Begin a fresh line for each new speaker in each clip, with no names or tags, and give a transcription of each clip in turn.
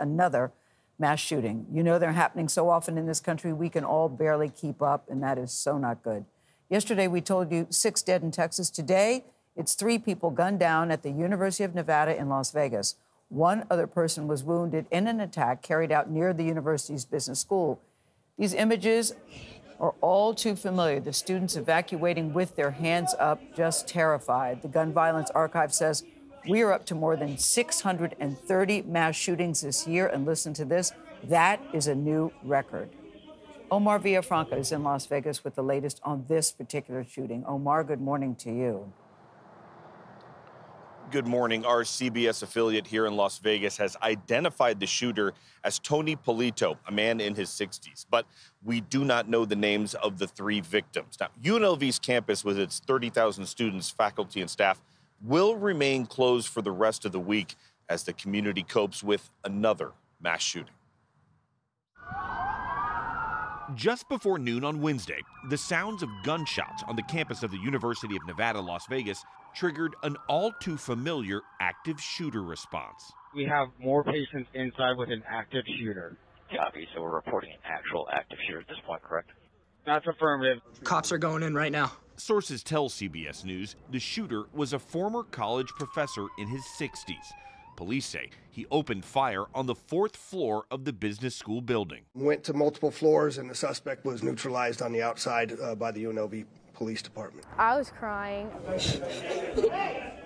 another mass shooting. You know they're happening so often in this country, we can all barely keep up, and that is so not good. Yesterday, we told you six dead in Texas. Today, it's three people gunned down at the University of Nevada in Las Vegas. One other person was wounded in an attack carried out near the university's business school. These images are all too familiar. The students evacuating with their hands up, just terrified. The Gun Violence Archive says we are up to more than 630 mass shootings this year. And listen to this that is a new record. Omar Villafranca is in Las Vegas with the latest on this particular shooting. Omar, good morning to you.
Good morning. Our CBS affiliate here in Las Vegas has identified the shooter as Tony Polito, a man in his 60s, but we do not know the names of the three victims. Now, UNLV's campus, with its 30,000 students, faculty, and staff, will remain closed for the rest of the week as the community copes with another mass shooting. Just before noon on Wednesday, the sounds of gunshots on the campus of the University of Nevada, Las Vegas triggered an all too familiar active shooter response.
We have more patients inside with an active shooter.
Copy, so we're reporting an actual active shooter at this point, correct?
That's affirmative.
Cops are going in right now.
Sources tell CBS News the shooter was a former college professor in his 60s. Police say he opened fire on the fourth floor of the business school building.
Went to multiple floors, and the suspect was neutralized on the outside uh, by the UNLV Police Department.
I was crying.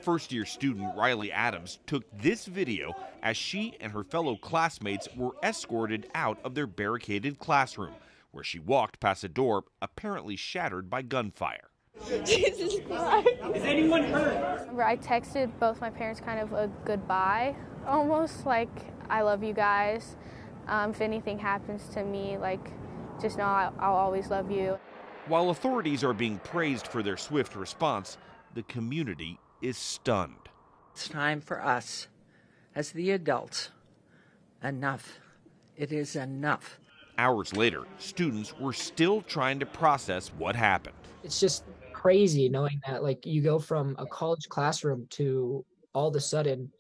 First year student Riley Adams took this video as she and her fellow classmates were escorted out of their barricaded classroom, where she walked past a door apparently shattered by gunfire.
Jesus Christ. Is anyone hurt? I texted both my parents kind of a goodbye, almost like, I love you guys. Um, if anything happens to me, like, just know I'll, I'll always love you.
While authorities are being praised for their swift response, the community is stunned.
It's time for us, as the adults, enough. It is enough.
Hours later, students were still trying to process what happened.
It's just crazy knowing that like you go from a college classroom to all of a sudden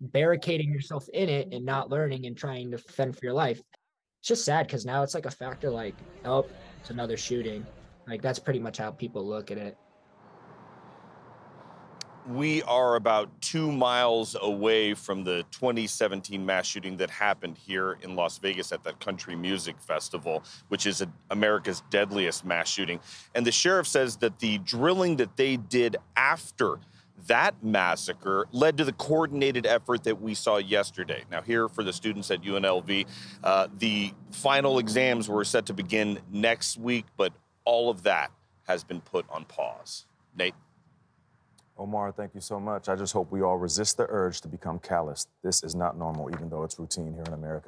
barricading yourself in it and not learning and trying to fend for your life. It's just sad because now it's like a factor like, oh, it's another shooting. Like that's pretty much how people look at it.
We are about two miles away from the 2017 mass shooting that happened here in Las Vegas at that Country Music Festival, which is America's deadliest mass shooting. And the sheriff says that the drilling that they did after that massacre led to the coordinated effort that we saw yesterday. Now, here for the students at UNLV, uh, the final exams were set to begin next week, but all of that has been put on pause. Nate?
Omar, thank you so much. I just hope we all resist the urge to become callous. This is not normal, even though it's routine here in America.